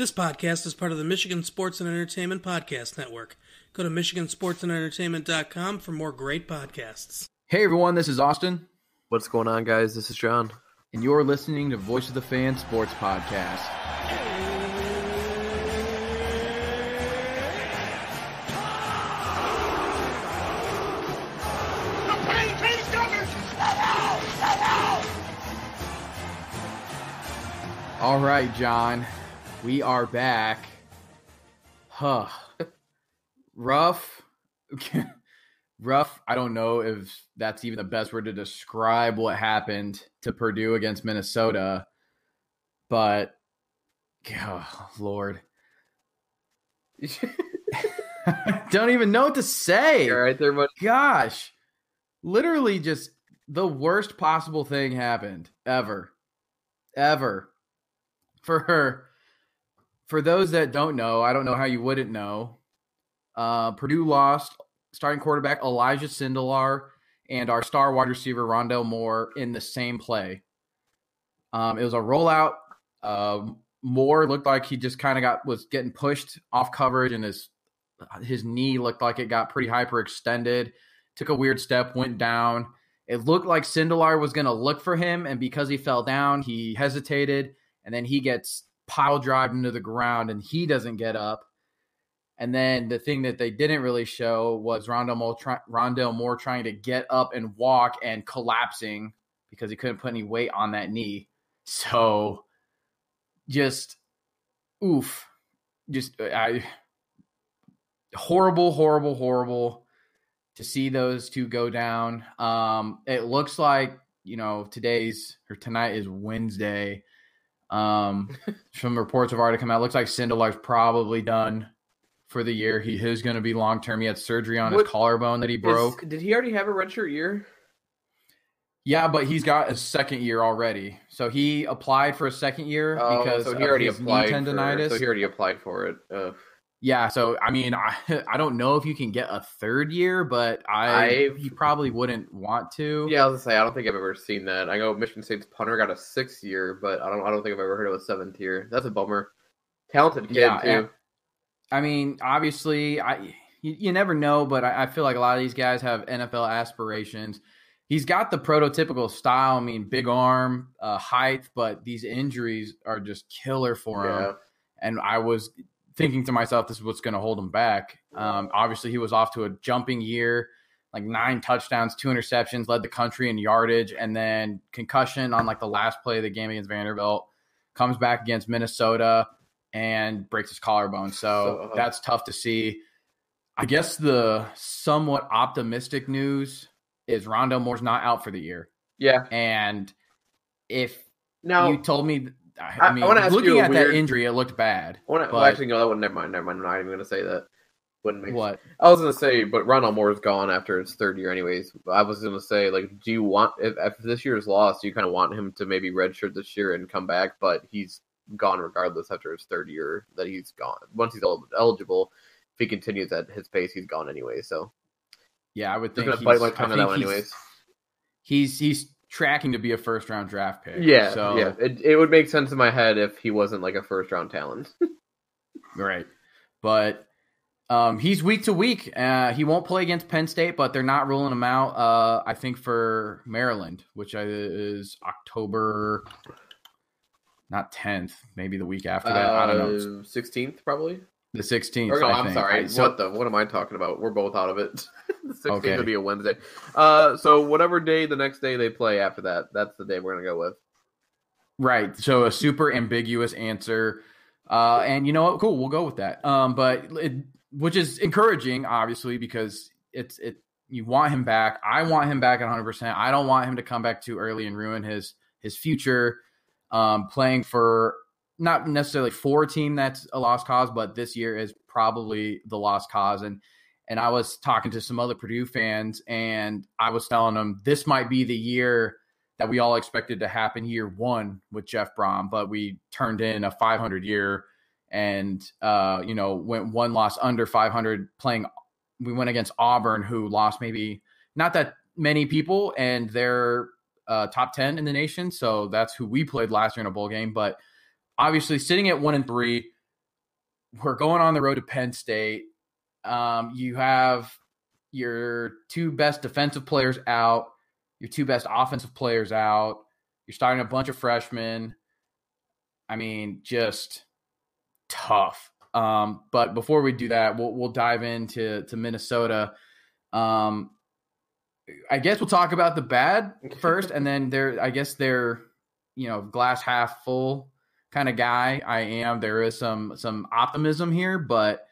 This podcast is part of the Michigan Sports and Entertainment Podcast Network. Go to MichiganSportsAndEntertainment.com for more great podcasts. Hey everyone, this is Austin, What's going on, guys? This is John. and you're listening to Voice of the Fan Sports Podcast. All right, John, we are back. Huh. Rough. Rough. I don't know if that's even the best word to describe what happened to Purdue against Minnesota, but oh, Lord. don't even know what to say. You all right there, bud? Gosh, literally just the worst possible thing happened ever, ever. For her, for those that don't know, I don't know how you wouldn't know. Uh, Purdue lost starting quarterback Elijah Sindelar and our star wide receiver Rondale Moore in the same play. Um, it was a rollout. Um, Moore looked like he just kind of got was getting pushed off coverage, and his his knee looked like it got pretty hyperextended. Took a weird step, went down. It looked like Sindelar was going to look for him, and because he fell down, he hesitated, and then he gets pile drived into the ground, and he doesn't get up. And then the thing that they didn't really show was Rondale Moore, try, Rondale Moore trying to get up and walk and collapsing because he couldn't put any weight on that knee. So just oof. Just I horrible, horrible, horrible to see those two go down. Um, it looks like you know today's or tonight is Wednesday. Um, some reports have already come out. It looks like Sindelar's probably done for the year. He is going to be long term. He had surgery on What- his collarbone that he broke. Is- did he already have a redshirt year? Yeah, but he's got a second year already. So he applied for a second year because Oh, so he of already applied knee tendonitis. For, so he already applied for it. Uh, Yeah, so I mean, I I don't know if you can get a third year, but I I've- he probably wouldn't want to. yeah, I was gonna say I don't think I've ever seen that. I know Michigan State's punter got a sixth year, but I don't. I don't think I've ever heard of a seventh year. That's a bummer. Talented kid Yeah, too. and- I mean, obviously, I you, you never know, but I, I feel like a lot of these guys have NFL aspirations. He's got the prototypical style. I mean, big arm, uh, height, but these injuries are just killer for him. yeah. and I was thinking to myself, this is what's going to hold him back. Um, obviously, he was off to a jumping year, like nine touchdowns, two interceptions, led the country in yardage, and then concussion on like the last play of the game against Vanderbilt. Comes back against Minnesota and breaks his collarbone. So, So, uh, that's tough to see. I guess the somewhat optimistic news is Rondo Moore's not out for the year, Yeah. and if Now you told me. I, I- I mean, ask looking at that injury, it looked bad. I wanna, well, actually, no, that wouldn't. Never mind. Never mind. I'm not even gonna say that. Wouldn't make What? I was gonna say, but Ronald Moore is gone after his third year, anyways. I was gonna say, like, do you want if, if this year is lost, do you kind of want him to maybe redshirt this year and come back? But he's gone regardless after his third year. That he's gone once he's eligible. If he continues at his pace, he's gone anyway. So Yeah, I would think he's, I think that one, he's- anyways. He's he's tracking to be a first round draft pick. Yeah, So yeah. It, it would make sense in my head if he wasn't like a first round talent. right. But um, he's week to week. Uh, he won't play against Penn State, but they're not ruling him out. Uh, I think for Maryland, which is October, not tenth, maybe the week after that. I don't know. Uh, Sixteenth, probably. The sixteenth. No, I'm sorry. I- so- what the? What am I talking about? We're both out of it. the 16th Okay. would be a Wednesday. Uh, so whatever day the next day they play after that, that's the day we're gonna go with. Right. So a super ambiguous answer. Uh, and you know what? Cool. We'll go with that. Um, but it, which is encouraging, obviously, because it's it. You want him back. I want him back at 100. percent I don't want him to come back too early and ruin his his future. Um, playing for not necessarily for a team that's a lost cause, but this year is probably the lost cause. And and I was talking to some other Purdue fans, and I was telling them this might be the year that we all expected to happen year one with Jeff Brohm, but we turned in a 500 year and, uh, you know, went one loss under 500 playing. We went against Auburn, who lost maybe not that many people, and they're uh, top 10 in the nation. So that's who we played last year in a bowl game. But obviously, sitting at one and three, we're going on the road to Penn State. Um, you have your two best defensive players out, your two best offensive players out. You're starting a bunch of freshmen. I mean, just tough. Um, but before we do that, we'll we'll dive into to Minnesota. Um, I guess we'll talk about the bad first, and then there. I guess they're you know glass half full kind of guy. I am. There is some some optimism here, but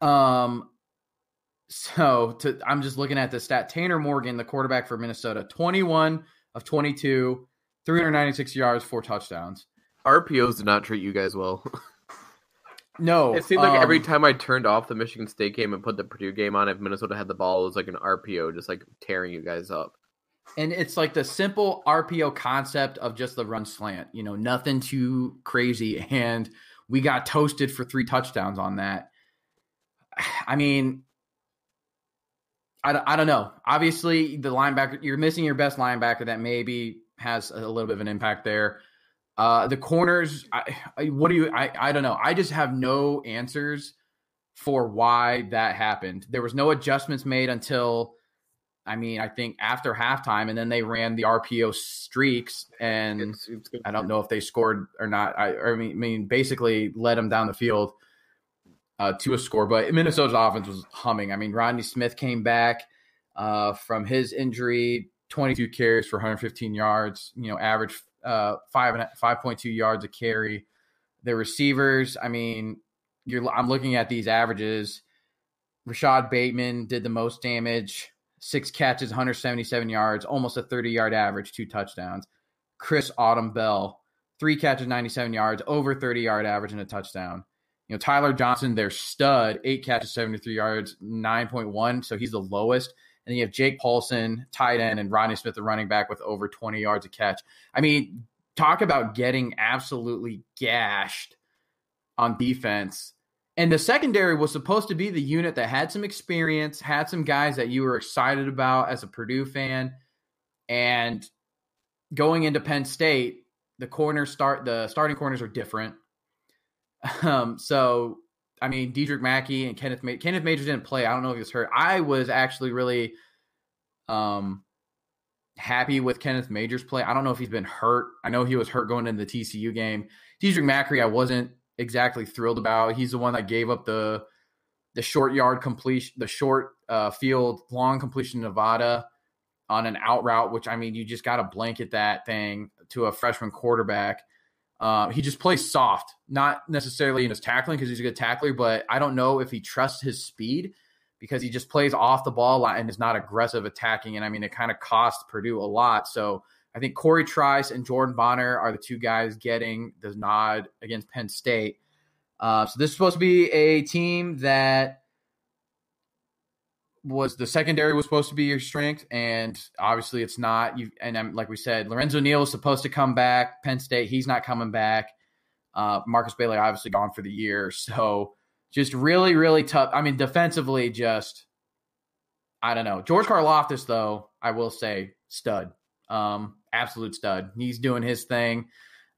um, so to I'm just looking at the stat. Tanner Morgan, the quarterback for Minnesota, 21 of 22, 396 yards, four touchdowns. RPOs did not treat you guys well. No, it seemed like um, every time I turned off the Michigan State game and put the Purdue game on, if Minnesota had the ball, it was like an RPO, just like tearing you guys up. And it's like the simple RPO concept of just the run slant, you know, nothing too crazy. And we got toasted for three touchdowns on that. I mean, I, I don't know. Obviously, the linebacker, you're missing your best linebacker that maybe has a little bit of an impact there. Uh, the corners, I, I, what do you? I, I don't know. I just have no answers for why that happened. There was no adjustments made until, I mean, I think after halftime, and then they ran the RPO streaks, and it's, it's I don't know if they scored or not. I, I mean, I mean, basically led them down the field uh, to a score. But Minnesota's offense was humming. I mean, Rodney Smith came back uh, from his injury, 22 carries for 115 yards. You know, average uh, five and five point two yards a carry. The receivers, I mean, you're I'm looking at these averages. Rashod Bateman did the most damage, six catches, 177 yards, almost a 30 yard average, two touchdowns. Chris Autman-Bell, three catches, 97 yards, over 30 yard average and a touchdown. You know, Tyler Johnson, their stud, eight catches, 73 yards, 9.1. So he's the lowest. And then you have Jake Paulson, tight end, and Rodney Smith, the running back, with over 20 yards a catch. I mean, talk about getting absolutely gashed on defense. And the secondary was supposed to be the unit that had some experience, had some guys that you were excited about as a Purdue fan. And going into Penn State, the corners start the starting corners are different. Um, so I mean, Dedrick Mackey and Kenneth Ma- Kenneth Majors didn't play. I don't know if he was hurt. I was actually really um happy with Kenneth Majors play. I don't know if he's been hurt. I know he was hurt going into the TCU game. Dedrick Mackey, I wasn't exactly thrilled about. He's the one that gave up the the short yard completion, the short uh, field long completion Nevada on an out route, which I mean, you just got to blanket that thing to a freshman quarterback. Uh, he just plays soft, not necessarily in his tackling because he's a good tackler, but I don't know if he trusts his speed because he just plays off the ball and is not aggressive attacking. And I mean, it kind of costs Purdue a lot. So I think Corey Trice and Jordan Bonner are the two guys getting the nod against Penn State. Uh, so this is supposed to be a team that was the secondary was supposed to be your strength, and obviously it's not. You and I'm, like we said, Lorenzo Neal is supposed to come back. Penn State, he's not coming back. Uh, Markus Bailey obviously gone for the year, so just really, really tough. I mean, defensively, just I don't know. George Karlaftis, though, I will say, stud, um, absolute stud. He's doing his thing,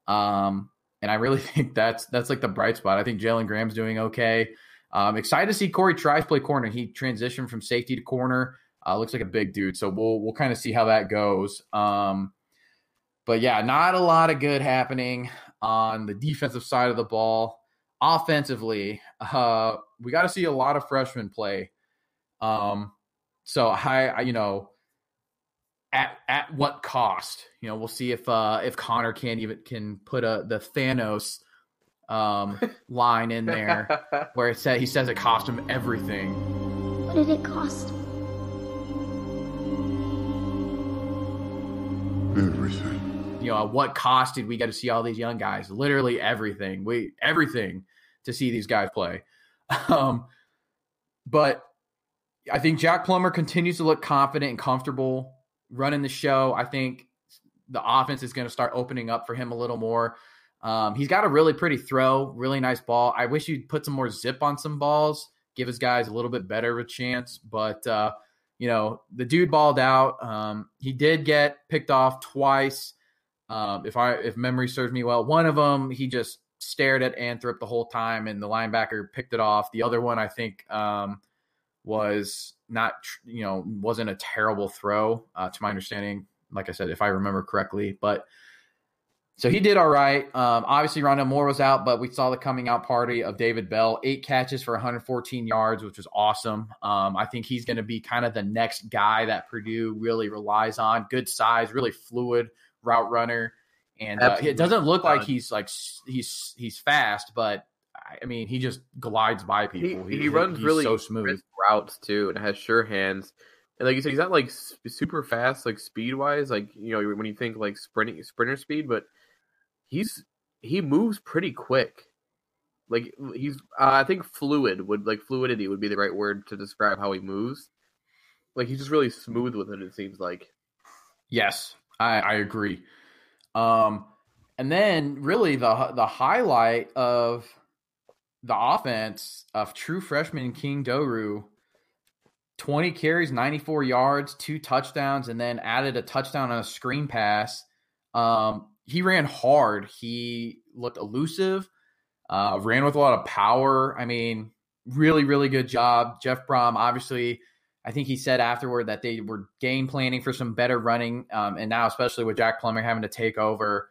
um, and I really think that's that's like the bright spot. I think Jalen Graham's doing okay. Um, excited to see Corey Trice play corner. He transitioned from safety to corner. Uh, looks like a big dude. So we'll we'll kind of see how that goes. Um, but yeah, not a lot of good happening on the defensive side of the ball. Offensively, uh, we got to see a lot of freshmen play. Um, so I, I, you know, at at what cost? You know, we'll see if uh, if Connor can even can put a the Thanos um, line in there where it said he says it cost him everything. What did it cost? Everything. You know, at what cost did we get to see all these young guys? Literally everything. We everything to see these guys play. Um, but I think Jack Plummer continues to look confident and comfortable running the show. I think the offense is going to start opening up for him a little more. Um, he's got a really pretty throw, really nice ball. I wish you'd put some more zip on some balls, give his guys a little bit better of a chance. But uh, you know, the dude balled out. Um, he did get picked off twice. Um, if I if memory serves me well, one of them he just stared at Anthrop the whole time, and the linebacker picked it off. The other one, I think, um, was not, you know, wasn't a terrible throw, uh, to my understanding. Like I said, if I remember correctly, but so he did all right. Um, obviously, Rondale Moore was out, but we saw the coming out party of David Bell. Eight catches for 114 yards, which was awesome. Um, I think he's going to be kind of the next guy that Purdue really relies on. Good size, really fluid route runner, and uh, it doesn't look like Uh, he's like he's he's fast, but I mean he just glides by He, people. he, runs he's really so smooth. routes too, and has sure hands. And like you said, he's not like super fast, like speed wise, like you know when you think like sprinting sprinter speed, but he's he moves pretty quick. Like he's, uh, I think fluid would like fluidity would be the right word to describe how he moves. Like he's just really smooth with it. It seems like. Yes, I, I agree. Um, and then really the the highlight of the offense of true freshman King Doerue, twenty carries, ninety four yards, two touchdowns, and then added a touchdown on a screen pass. Um, he ran hard. He looked elusive. Uh, ran with a lot of power. I mean, really, really good job, Jeff Brohm. Obviously, I think he said afterward that they were game planning for some better running, um, and now especially with Jack Plummer having to take over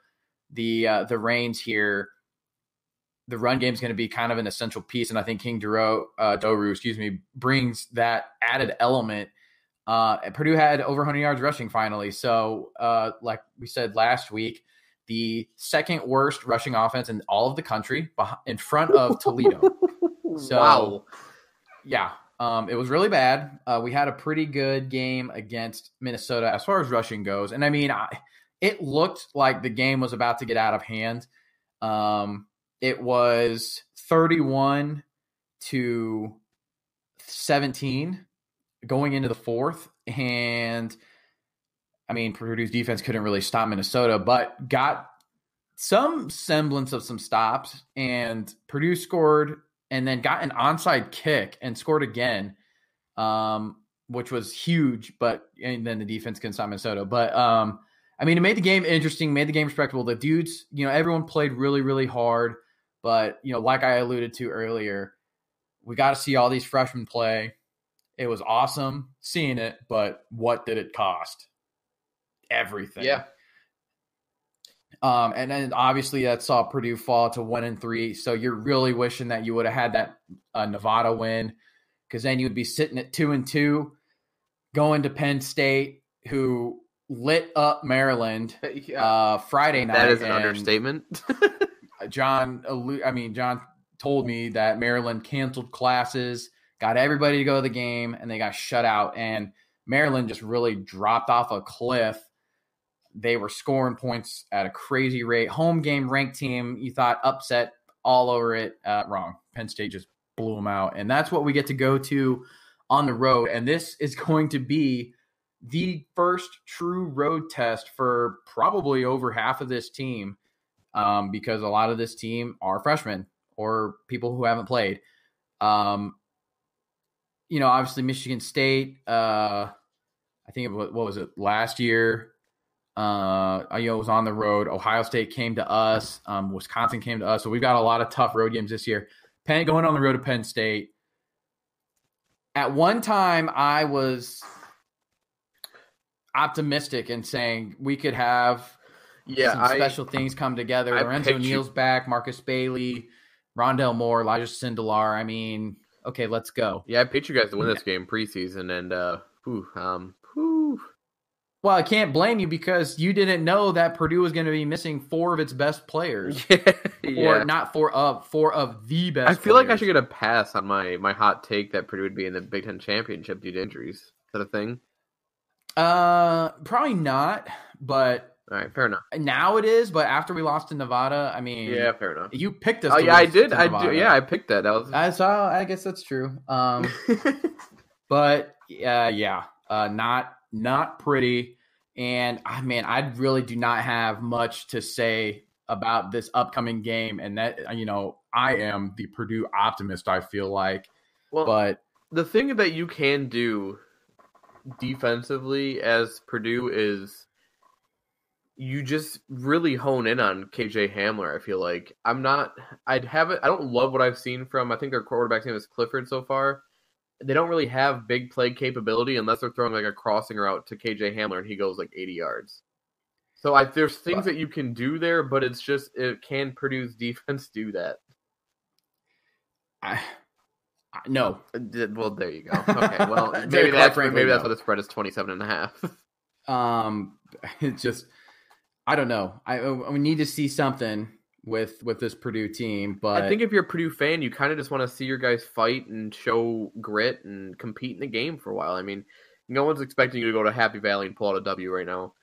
the uh, the reins here, the run game is going to be kind of an essential piece, and I think King Duro, uh, Doerue, excuse me, brings that added element. Uh, Purdue had over 100 yards rushing finally, so uh, like we said last week, the second worst rushing offense in all of the country, in front of Toledo. So- wow. Yeah, um, it was really bad. Uh, we had a pretty good game against Minnesota as far as rushing goes, and I mean, I, it looked like the game was about to get out of hand. Um, it was thirty-one to seventeen going into the fourth, and I mean, Purdue's defense couldn't really stop Minnesota, but got some semblance of some stops, and Purdue scored and then got an onside kick and scored again, um, which was huge. But and then the defense couldn't stop Minnesota. But um, I mean, it made the game interesting, made the game respectable. The dudes, you know, everyone played really, really hard. But you know, like I alluded to earlier, we got to see all these freshmen play. It was awesome seeing it, but what did it cost? Everything. Yeah. Um, and then obviously that saw Purdue fall to one and three. So you're really wishing that you would have had that uh, Nevada win, because then you would be sitting at two and two, going to Penn State, who lit up Maryland uh, Friday night. that is an understatement. John, I mean John told me that Maryland canceled classes, got everybody to go to the game, and they got shut out. And Maryland just really dropped off a cliff. They were scoring points at a crazy rate. Home game ranked team, you thought upset all over it. Uh, wrong. Penn State just blew them out. And that's what we get to go to on the road. And this is going to be the first true road test for probably over half of this team um, because a lot of this team are freshmen or people who haven't played. Um, you know, obviously Michigan State. Uh, I think it was, what was it last year? Uh, you know, was on the road. Ohio State came to us. Um, Wisconsin came to us. So we've got a lot of tough road games this year. Penn going on the road to Penn State. At one time, I was optimistic and saying we could have yeah, some I, special things come together. I Lorenzo Neal's back, Markus Bailey, Rondale Moore, Elijah Sindelar. I mean, okay, let's go. yeah, I picked you guys to win this game preseason, and uh, whew, um. Well, I can't blame you because you didn't know that Purdue was going to be missing four of its best players, yeah, or not four of four of the best. I feel like I should get a pass on my my hot take that Purdue would be in the Big Ten championship due to injuries. Is that a thing? Uh, probably not, but All right, fair enough. now it is. But after we lost to Nevada, I mean, Yeah, fair enough. you picked us. Oh yeah, I did. I do. Yeah, I picked that. That was. I saw. I guess that's true. Um. but uh, yeah, uh, not not pretty. And ah, I mean, I really do not have much to say about this upcoming game. And that you know, I am the Purdue optimist. I feel like, well, but the thing that you can do defensively as Purdue is you just really hone in on KJ Hamler. I feel like I'm not. I'd have it. I don't love what I've seen from. I think their quarterback's name is Clifford so far. They don't really have big play capability unless they're throwing like a crossing route to KJ Hamler and he goes like 80 yards. So I, there's things that you can do there, but it's just it can produce defense do that. I, I no. Well, there you go. Okay, well maybe that's maybe that's why the spread is 27 and a half. Um, it's just I don't know. I we need to see something with with this Purdue team, but I think if you're a Purdue fan, you kind of just want to see your guys fight and show grit and compete in the game for a while. I mean, no one's expecting you to go to Happy Valley and pull out a W right now.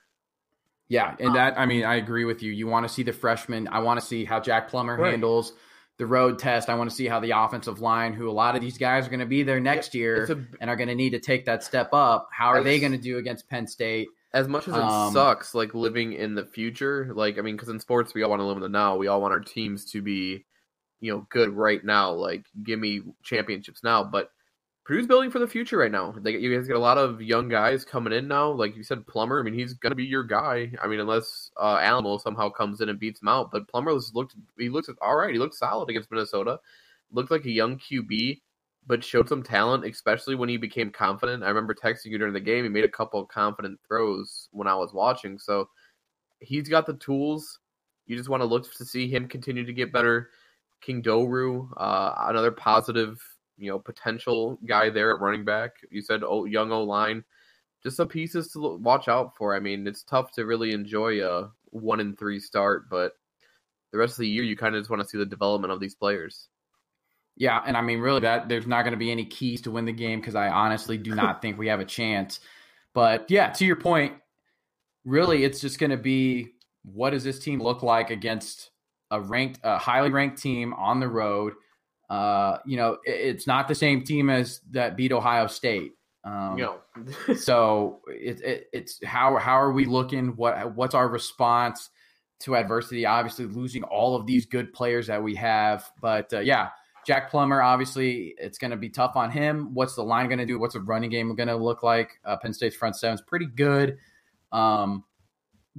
Yeah, and that um, I mean, I agree with you. You want to see the freshmen. I want to see how Jack Plummer right. handles the road test. I want to see how the offensive line, who a lot of these guys are going to be there next year a, and are going to need to take that step up. How are they going to do against Penn State? As much as it um, sucks, like living in the future, like I mean, because in sports we all want to live in the now. We all want our teams to be, you know, good right now. Like, give me championships now. But Purdue's building for the future right now. They you guys get a lot of young guys coming in now. Like you said, Plummer. I mean, he's gonna be your guy. I mean, unless uh, Alamo somehow comes in and beats him out. But Plummer looked he looks all right. He looked solid against Minnesota. Looked like a young QB, but showed some talent, especially when he became confident. I remember texting you during the game. He made a couple of confident throws when I was watching. So he's got the tools. You just want to look to see him continue to get better. King Doerue, uh, another positive you know potential guy there at running back. You said oh, young O line, just some pieces to watch out for. I mean, it's tough to really enjoy a one and three start, but the rest of the year you kind of just want to see the development of these players. Yeah, and I mean, really, that there's not going to be any keys to win the game because I honestly do not think we have a chance. But yeah, to your point, really, it's just going to be what does this team look like against a ranked, a highly ranked team on the road uh, you know, it, it's not the same team as that beat Ohio State. Um, no. so it, it, it's how how are we looking? What what's our response to adversity? Obviously, losing all of these good players that we have, but uh, yeah, Jack Plummer. Obviously, it's going to be tough on him. What's the line going to do? What's the running game going to look like? Uh, Penn State's front seven is pretty good. Um,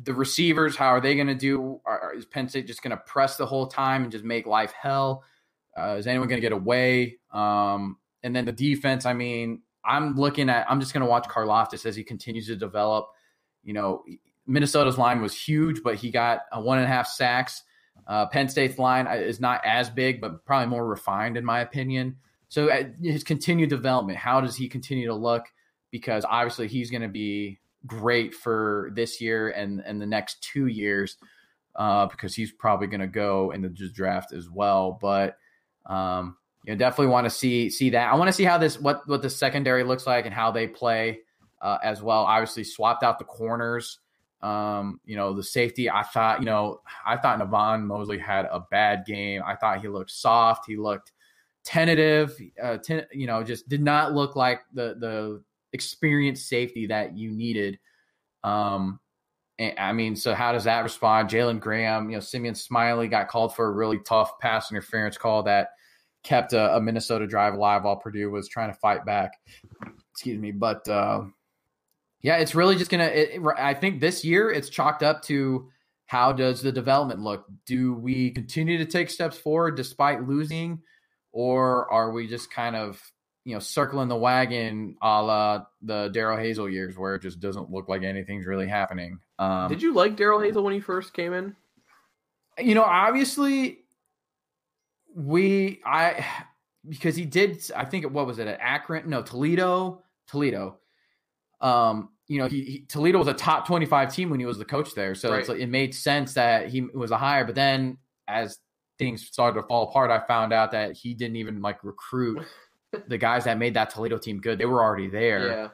the receivers, how are they going to do? Are, is Penn State just going to press the whole time and just make life hell? Uh, is anyone going to get away? Um, and then the defense. I mean, I'm looking at. I'm just going to watch Karlaftis as he continues to develop. You know, Minnesota's line was huge, but he got a one and a half sacks. Uh, Penn State's line is not as big, but probably more refined in my opinion. So uh, his continued development. How does he continue to look? Because obviously he's going to be great for this year and and the next two years. Uh, because he's probably going to go in the draft as well. But um, you know, definitely want to see see that. I want to see how this what what the secondary looks like and how they play uh, as well. Obviously, swapped out the corners. Um, you know, the safety. I thought, you know, I thought Navon Mosley had a bad game. I thought he looked soft. He looked tentative. Uh, ten, you know, just did not look like the the experienced safety that you needed. Um, and, I mean, so how does that respond? Jalen Graham, you know, Simeon Smiley got called for a really tough pass interference call that kept a, a, Minnesota drive alive while Purdue was trying to fight back. Excuse me, but uh, yeah, it's really just gonna. It, I think this year it's chalked up to how does the development look? Do we continue to take steps forward despite losing, or are we just kind of you know circling the wagon a la the Darrell Hazell years where it just doesn't look like anything's really happening? Um, Did you like Darrell Hazell when he first came in? You know, obviously we I because he did I think what was it at Akron? No, Toledo, Toledo. Um, you know, he, he, Toledo was a top 25 team when he was the coach there. So right. like, it made sense that he was a hire, but then as things started to fall apart, I found out that he didn't even like recruit the guys that made that Toledo team good. They were already there. Yeah.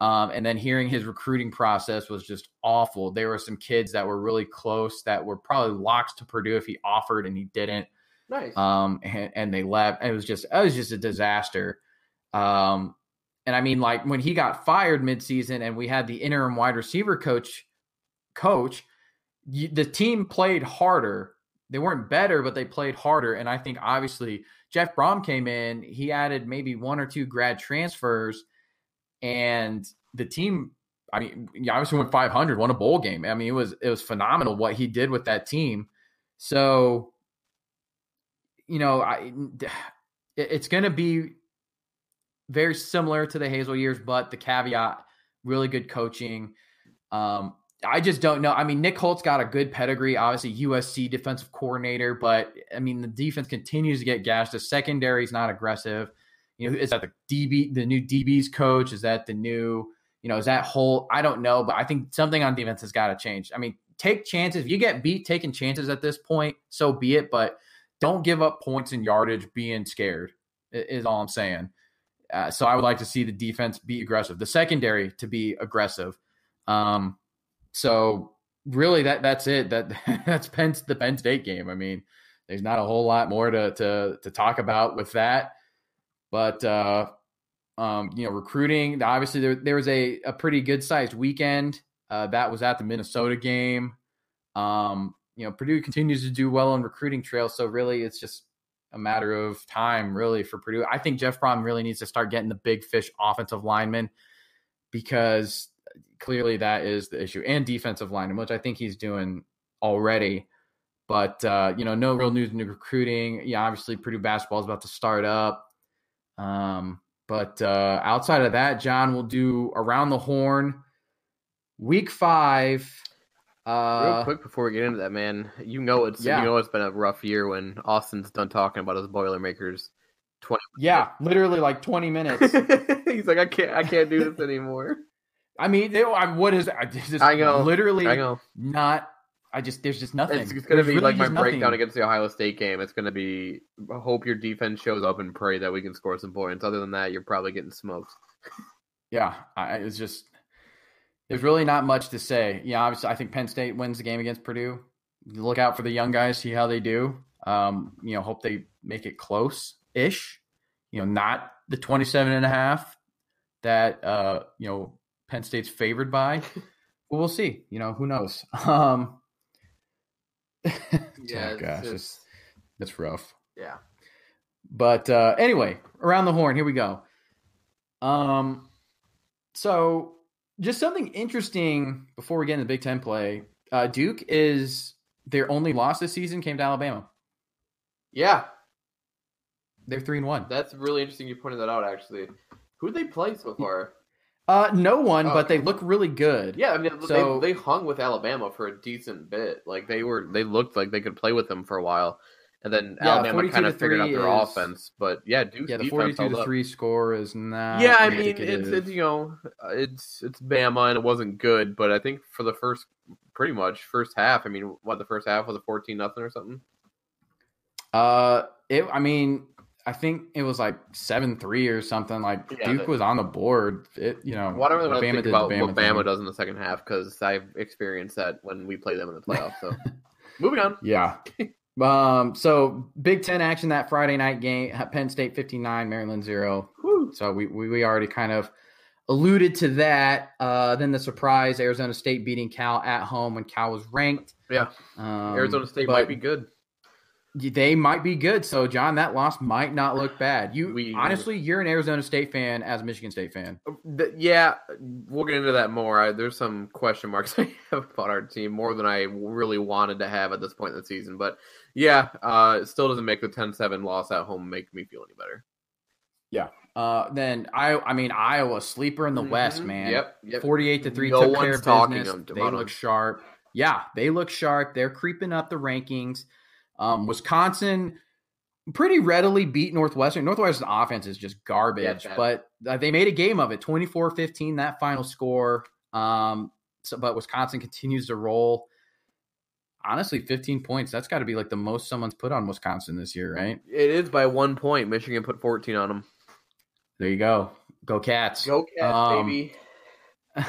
Um, and then hearing his recruiting process was just awful. There were some kids that were really close that were probably locked to Purdue if he offered and he didn't. Nice. Um, and, and they left. It was just it was just a disaster. Um, and I mean, like when he got fired midseason, and we had the interim wide receiver coach, coach, you, the team played harder. They weren't better, but they played harder. And I think obviously Jeff Brohm came in. He added maybe one or two grad transfers, and the team I mean, obviously went 500, won a bowl game. I mean, it was it was phenomenal what he did with that team. So, you know, I it, it's going to be very similar to the Hazell years, but the caveat: really good coaching. Um, I just don't know. I mean, Nick Holt's got a good pedigree, obviously USC defensive coordinator, but I mean, the defense continues to get gashed. The secondary is not aggressive. You know, is that the DB, the new DB's coach? Is that the new, you know, is that whole? I don't know, but I think something on defense has got to change. I mean, take chances. If you get beat taking chances at this point, so be it. But don't give up points and yardage being scared. Is all I'm saying. Uh, so I would like to see the defense be aggressive, the secondary to be aggressive. Um, so really, that that's it. That that's Penn the Penn State game. I mean, there's not a whole lot more to to to talk about with that. But uh, um, you know, recruiting. Obviously, there there was a a pretty good sized weekend. Uh, that was at the Minnesota game. Um, you know, Purdue continues to do well on recruiting trail. So really, it's just a matter of time, really, for Purdue. I think Jeff Brohm really needs to start getting the big fish offensive linemen because clearly that is the issue, and defensive linemen, which I think he's doing already. But uh, you know, no real news in recruiting. Yeah, obviously Purdue basketball is about to start up. Um, but uh, outside of that, John will do around the horn. Week five. Uh, Real quick before we get into that, man, you know it's Yeah. you know it's been a rough year when Austin's done talking about his Boilermakers. Twenty. yeah, literally like twenty minutes. He's like, I can't, I can't do this anymore. I mean, they, I, what is I know. literally I know. not. I just there's just nothing. It's, it's gonna There's be really like my breakdown nothing. against the Ohio State game. It's gonna be hope your defense shows up and pray that we can score some points. Other than that, you're probably getting smoked. Yeah, I, it's just there's really not much to say. Yeah, obviously, I think Penn State wins the game against Purdue. Look out for the young guys, see how they do. Um, you know, hope they make it close ish. You know, not the 27 and a half that uh, you know, Penn State's favored by. But we'll see. You know, who knows? Um oh, gosh, it's, it's rough. yeah. But uh, anyway, around the horn, here we go. Um, so just something interesting before we get into the Big Ten play. Uh, Duke is their only loss this season came to Alabama. Yeah, They're three and one. that's really interesting. You pointed that out. Actually, who they play so far? Uh, no one, Oh, but they look really good. Yeah, I mean, So- they, they hung with Alabama for a decent bit. Like they were, they looked like they could play with them for a while, and then Yeah, Alabama kind of figured out their is- offense. But yeah, Duke's Yeah, the forty-two to up. three score is not. yeah, I mean, it's it's you know, it's it's Bama and it wasn't good, but I think for the first, pretty much first half. I mean, what the first half was a fourteen nothing or something. Uh, it. I mean, I think it was like seven three or something. Like Yeah, Duke was on the board. It, you know, Well, I don't really want to Bama think about what Bama thing. does in the second half because I've experienced that when we play them in the playoffs. So, moving on. Yeah. Um. So Big Ten action that Friday night game. Penn State fifty nine, Maryland zero. Whew. So we, we we already kind of alluded to that. Uh. Then the surprise: Arizona State beating Cal at home when Cal was ranked. Yeah, Um, Arizona State but might be good. They might be good. So John, that loss might not look bad. You We- honestly, you're an Arizona State fan as a Michigan State fan. Th- Yeah, we'll get into that more. I, there's some question marks I have about our team more than I really wanted to have at this point in the season. But yeah, uh, it still doesn't make the 10-7 loss at home make me feel any better. Yeah. Uh. Then I. I mean Iowa sleeper in the West, Mhm. man. Yep. Yep. 48 to 3 No took care one's of talking business. they look sharp. Yeah, they look sharp. They're creeping up the rankings. Um, Wisconsin pretty readily beat Northwestern. Northwestern's offense is just garbage, bad. but uh, they made a game of it 24-15 that final score. Um, so, but Wisconsin continues to roll. Honestly, 15 points. That's got to be like the most someone's put on Wisconsin this year, right? It is by one point. Michigan put 14 on them. There you go. Go Cats. Go Cats, Um, baby.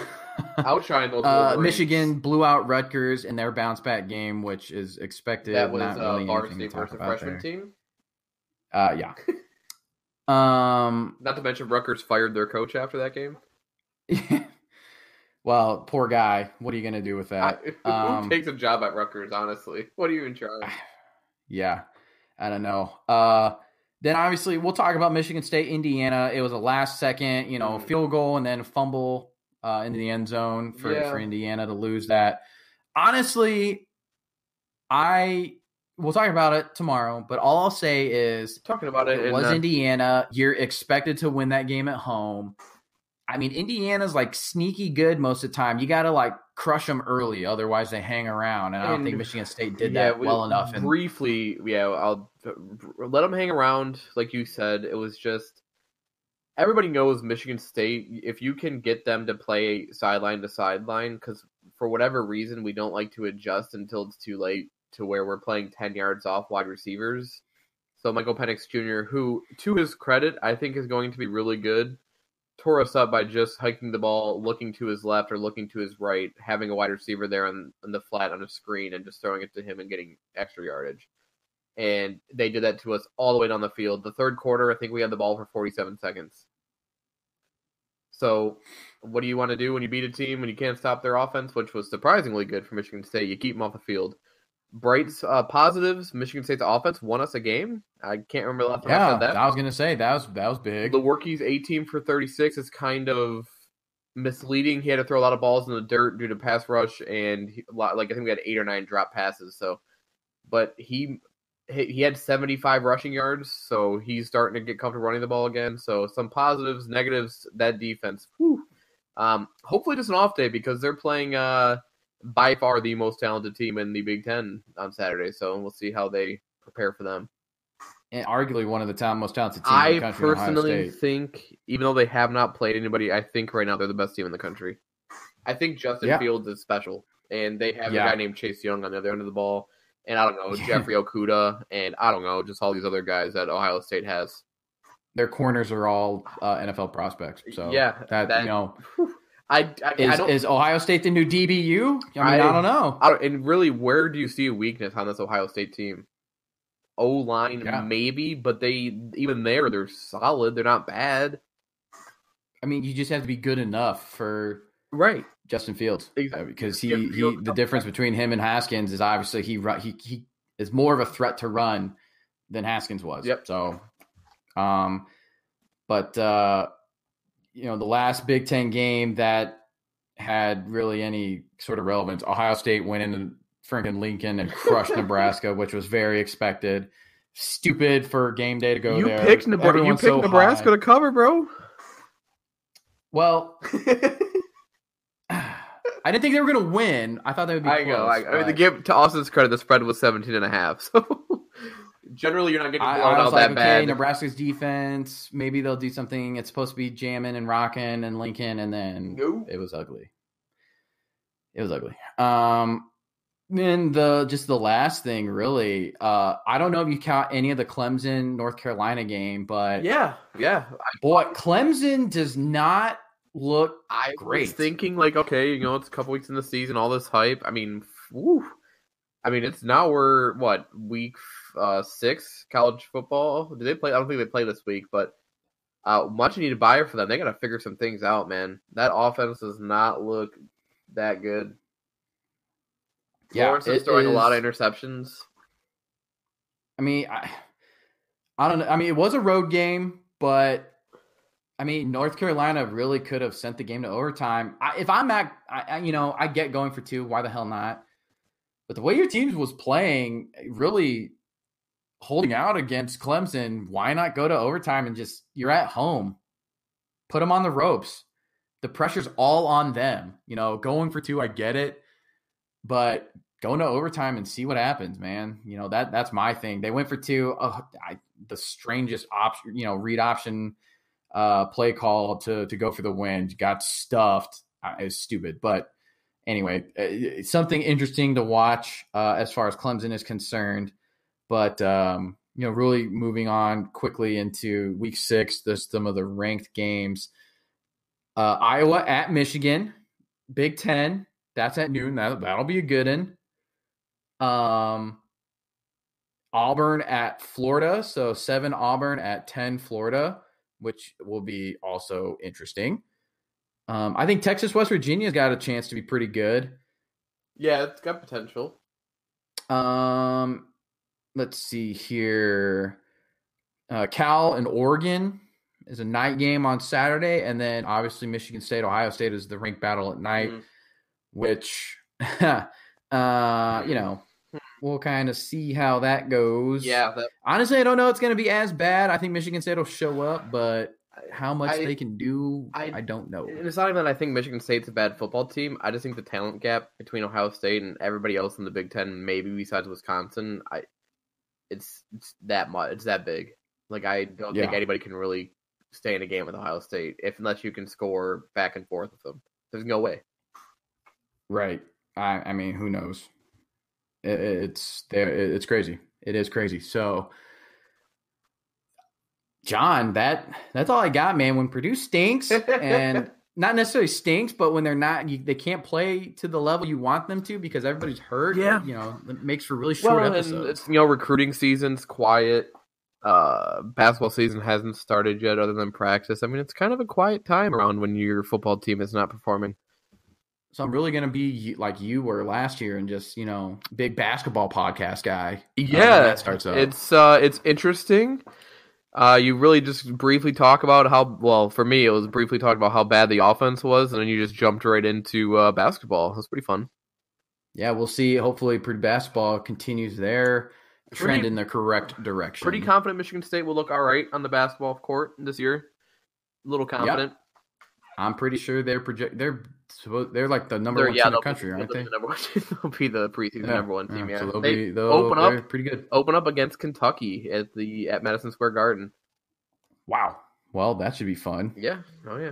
Outshine those Uh. Michigan blew out Rutgers in their bounce back game, which is expected. That was not uh, really varsity to versus freshman there. team. Uh, yeah. um. Not to mention Rutgers fired their coach after that game. well, poor guy. What are you gonna do with that? I- um, who takes a job at Rutgers? Honestly, what are you in charge? Yeah, I don't know. Uh, then obviously we'll talk about Michigan State, Indiana. It was a last second, you know, Mhm. field goal and then fumble uh, into the end zone for, Yeah. for Indiana to lose that. Honestly, I we'll talk about it tomorrow, but all I'll say is Talking about it, it was uh, Indiana. You're expected to win that game at home. I mean, Indiana's like sneaky good most of the time. You got to like crush them early, otherwise they hang around. And I don't think Michigan State did yeah, that we- well enough. And briefly, yeah, I'll let them hang around. Like you said, it was just everybody knows Michigan State. If you can get them to play sideline to sideline, because for whatever reason we don't like to adjust until it's too late to where we're playing ten yards off wide receivers. So Michael Penix Jr., who to his credit, I think is going to be really good, tore us up by just hiking the ball, looking to his left or looking to his right, having a wide receiver there on, on the flat on a screen and just throwing it to him and getting extra yardage. And they did that to us all the way down the field. The third quarter, I think we had the ball for 47 seconds. So, what do you want to do when you beat a team when you can't stop their offense, which was surprisingly good for Michigan State? You keep them off the field. Brights, uh, positives. Michigan State's offense won us a game. I can't remember the last time I yeah, said that. I was gonna say that was that was big. Lewerke's 18 for 36 is kind of misleading. He had to throw a lot of balls in the dirt due to pass rush, and he, a lot- like I think we had eight or nine drop passes. So, but he he he had 75 rushing yards, so he's starting to get comfortable running the ball again. So some positives, negatives. That defense. Whew. Um, hopefully just an off day because they're playing uh by far the most talented team in the Big Ten on Saturday. So we'll see how they prepare for them. and arguably one of the town, most talented teams in I the country. personally think, even though they have not played anybody, I think right now they're the best team in the country. I think Justin Yeah. Fields is special, and they have Yeah. a guy named Chase Young on the other end of the ball, and I don't know Jeffrey Okudah, and I don't know just all these other guys that Ohio State has. their corners are all uh, NFL prospects. So yeah, that, that- you know I I, I is, don't. is Ohio State the new DBU? I mean, I, I- don't know. I don't, and really, where do you see a weakness on this Ohio State team? O line, Yeah. maybe, but they even there they're solid. They're not bad. I mean, you just have to be good enough for Right. Justin Fields Exactly. because he, he Fields- the difference between him and Haskins is obviously he he he is more of a threat to run than Haskins was. Yep. So, um, but uh, you know, the last Big Ten game that had really any sort of relevance, Ohio State went into Franklin Lincoln and crushed Nebraska, which was very expected. Stupid for game day to go you there. picked Nebraska. You picked so Nebraska high. to cover, bro. Well, I didn't think they were going to win. I thought they would be I close. go. I, I mean, to but give to Austin's credit, the spread was 17 and a half. So generally, you're not getting blown I was out like, that okay, bad. Nebraska's defense. Maybe they'll do something. It's supposed to be jamming and rocking and Lincoln, and then Nope. it was ugly. It was ugly. Um, then the just the last thing, really. Uh, I don't know if you count any of the Clemson North Carolina game, but Yeah, yeah. boy, Clemson does not look I Great. was thinking like, okay, you know, it's a couple weeks in the season, all this hype. I mean. I mean, it's now we're what week uh, six college football. Do they play? I don't think they play this week, but uh, much needed buyer for them. They got to figure some things out, man. That offense does not look that good. Yeah, Lawrence is throwing a lot of interceptions. I mean, I, I don't know. I mean, it was a road game, but I mean, North Carolina really could have sent the game to overtime. I, if I'm at, I, you know, I get going for two. Why the hell not? But the way your team was playing, really holding out against Clemson, why not go to overtime and just you're at home, put them on the ropes. The pressure's all on them. You know, going for two, I get it, but going to overtime and see what happens, man. You know that that's my thing. They went for two. Oh, I, the strangest option, you know, read option uh, play call to to go for the win. Got stuffed. Uh, is stupid, but anyway, uh, something interesting to watch uh, as far as Clemson is concerned. But um, you know, really moving on quickly into Week Six. There's some of the ranked games. Uh, Iowa at Michigan, Big Ten. That's at noon. That that'll be a good one. Um, Auburn at Florida. So seven Auburn at ten Florida, which will be also interesting. Um, I think Texas West Virginia's got a chance to be pretty good. Yeah, it's got potential. Um, let's see here. Uh, Cal and Oregon. is a night game on Saturday, and then obviously Michigan State, Ohio State is the ranked battle at night, Mhm. which, uh, you know, we'll kind of see how that goes. Yeah, that, Honestly, I don't know it's going to be as bad. I think Michigan State will show up, but how much I- they can do, I, I- don't know. and it's not even that I think Michigan State's a bad football team. I just think the talent gap between Ohio State and everybody else in the Big Ten, maybe besides Wisconsin, I it's it's that much. It's that big. Like I don't think anybody can really stay in a game with Ohio State if unless you can score back and forth with them. There's no way. Right. I, I mean, who knows? It, it's there. It's crazy. It is crazy. So, John, that that's all I got, man. When Purdue stinks, and not necessarily stinks, but when they're not, you, they can't play to the level you want them to because everybody's hurt. Yeah. you know, it makes for really short Well, episodes. it's you know recruiting season's quiet. Uh, basketball season hasn't started yet, other than practice. I mean, it's kind of a quiet time around when your football team is not performing. So I'm really gonna be like you were last year and just you know big basketball podcast guy. uh, Yeah, that starts up. It's uh, it's interesting. Uh, you really just briefly talk about how well for me it was briefly talk about how bad the offense was, and then you just jumped right into uh, basketball. It was pretty fun. yeah, we'll see. Hopefully, Purdue basketball continues their trend Pretty- in the correct direction. Pretty confident Michigan State will look all right on the basketball court this year. A little confident. I'm pretty sure they're project. They're supposed. They're like the number They're- one yeah, team in the country, be, aren't they'll they? be the number one. they'll be the preseason number one team. Yeah, So they'll they be. They'll, open up pretty good. open up against Kentucky at the at Madison Square Garden. Wow. Well, that should be fun. Yeah. Oh yeah.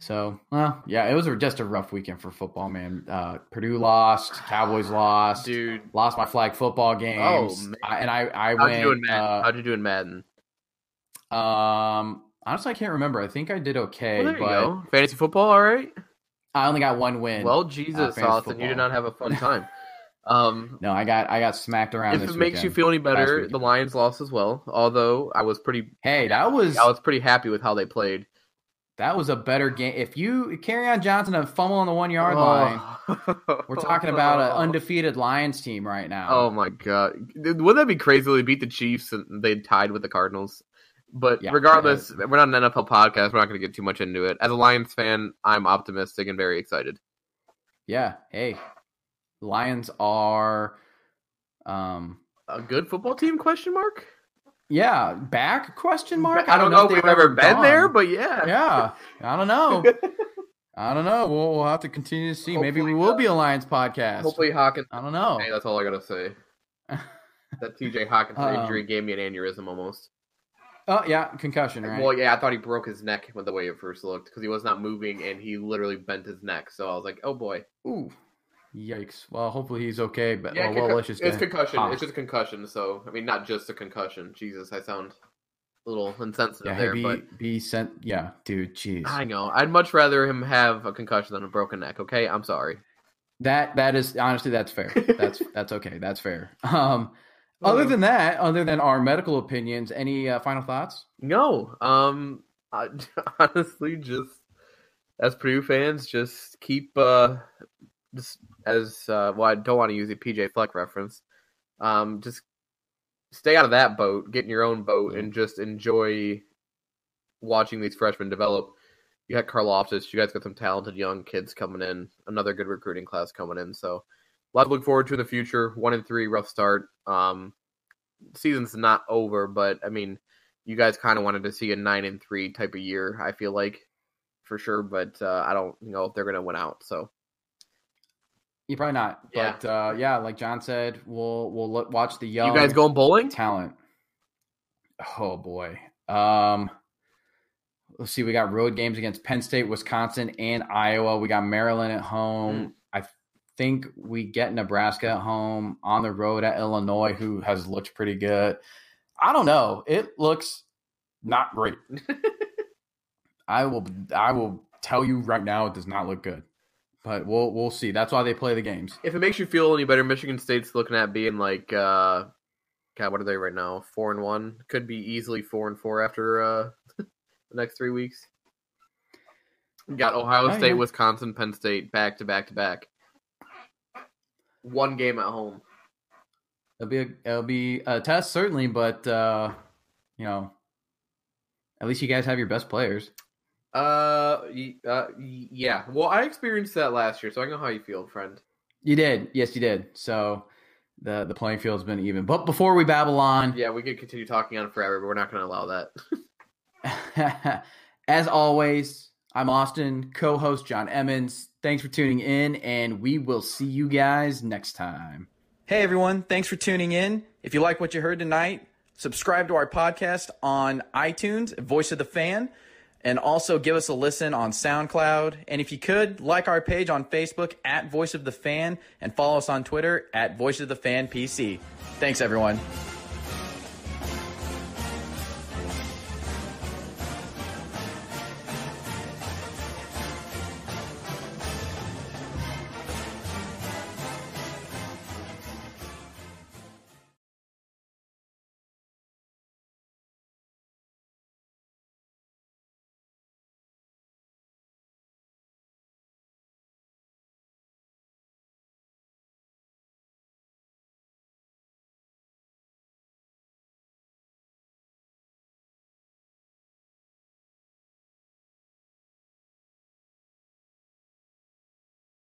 So, well, yeah, it was just a rough weekend for football, man. Uh, Purdue lost. Cowboys lost. Dude, Lost my flag football games. man. I, and I, I how'd went. you do in Madden? uh, how'd you do in Madden? Um, honestly, I can't remember. I think I did okay, Well, there you but go. Fantasy football, all right. I only got one win. Well, Jesus, fantasy Austin, you did not have a fun time. Um, no, I got I got smacked around. if it makes you feel any better, the Lions lost as well. Although I was pretty, hey, that was I was pretty happy with how they played. that was a better game. If you Kerryon Johnson a fumble on the one yard line, Oh. we're talking about an undefeated Lions team right now. Oh my god! Wouldn't that be crazy? They beat the Chiefs and they tied with the Cardinals. But Yeah, regardless, we're not an NFL podcast. We're not going to get too much into it. As a Lions fan, I'm optimistic and very excited. yeah. Hey, Lions are, um, A good football team? Question mark. yeah, back question mark. I don't know if we've ever been gone. there, but yeah. yeah, I don't know. I don't know. We'll, we'll have to continue to see. Maybe we will be a Lions podcast. Hopefully Hockenson. I don't know. Hey, that's all I gotta say. That TJ Hockenson Um, injury gave me an aneurysm almost. Oh yeah, concussion, right? Well, yeah, I thought he broke his neck with the way it first looked because he was not moving and he literally bent his neck. So I was like, oh boy. Ooh, yikes. Well, hopefully he's okay. But Yeah, well, well, concu- let's just it's concussion. Ah. It's just concussion. So I mean, not just a concussion. Jesus, I sound a little insensitive yeah, there, be but be sent. Yeah, dude. Jeez. I know. I'd much rather him have a concussion than a broken neck. Okay, I'm sorry. That that is honestly that's fair. That's that's okay. That's fair. Um, other than that, other than our medical opinions, any uh, final thoughts? No, um, I, honestly, just as Purdue fans, just keep uh, just as uh, well. I don't want to use the PJ Fleck reference. Um, just stay out of that boat, get in your own boat, and just enjoy watching these freshmen develop. You got Karlaftis, you guys got some talented young kids coming in, another good recruiting class coming in. So, a lot to look forward to in the future. One and three, rough start. Um, season's not over, but I mean you guys kind of wanted to see a nine and three type of year. I feel like for sure, but uh, I don't know if they're gonna win out. So You probably not. Yeah. But uh, yeah, like John said, we'll we'll look, watch the young you guys going bowling? talent. Oh boy. Um let's see, we got road games against Penn State, Wisconsin, and Iowa. We got Maryland at home. I think we get Nebraska at home on the road at Illinois, who has looked pretty good. I don't know. It looks not great. I will I will tell you right now it does not look good. But we'll we'll see. That's why they play the games. If it makes you feel any better, Michigan State's looking at being like, uh, God, what are they right now? Four and one. Could be easily four and four after uh, the next three weeks. Got Ohio Oh, State, yeah. Wisconsin, Penn State back to back to back. One game at home. It'll be a, it'll be a test certainly, but uh, you know, At least you guys have your best players. Uh, uh, yeah. Well, I experienced that last year, so I know how you feel, friend. You did. Yes, you did. So the the playing field's been even. But before we babble on, Yeah, we could continue talking on forever, but we're not going to allow that. as always, I'm Austin, co-host John Emmons. Thanks for tuning in, and we will see you guys next time. Hey everyone, thanks for tuning in. If you like what you heard tonight, subscribe to our podcast on iTunes, Voice of the Fan, and also give us a listen on SoundCloud. And if you could, like our page on Facebook at Voice of the Fan and follow us on Twitter at Voice of the Fan PC. Thanks everyone.